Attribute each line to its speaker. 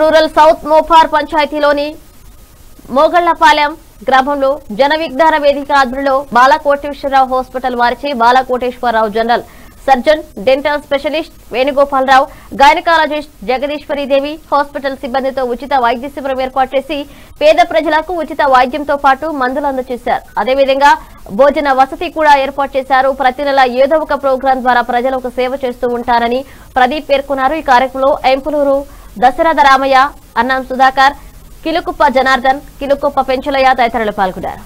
Speaker 1: Rural south మోఫార్ పంచాయతీలోని మోగళ్ళపాలెం గ్రామంలో జన విజ్ఞాన వేదిక ఆధ్వర్యంలో బాలకోటేశ్వరరావు హాస్పిటల్ వారిచే Balakoteswararao general surgeon dental specialist Venugopalarao gynaecologist Jagadeeswaridevi hospital సిబ్బందితో ఉచిత వైద్య శిబిరం ఏర్పాటు చేసి పేద ప్రజలకు ఉచిత వైద్యంతో పాటు మందులు అందజేశారు. అదేవిధంగా భోజన వసతి కూడా ఏర్పాటు చేశారు. ప్రతి నెల ఏదో ఒక ప్రోగ్రాం ద్వారా ప్రజలకు సేవ చేస్తూ ఉంటారని ప్రదీప్ పేర్కొన్నారు. ఈ కార్యక్రమంలో ఎంపులూరు దశరథ రామయ్య అన్నం సుధాకర్ కిలుకుప్ప జనార్దన్ కిలుకుప్ప పెంచులయ్య తదితరులు పాల్గొన్నారు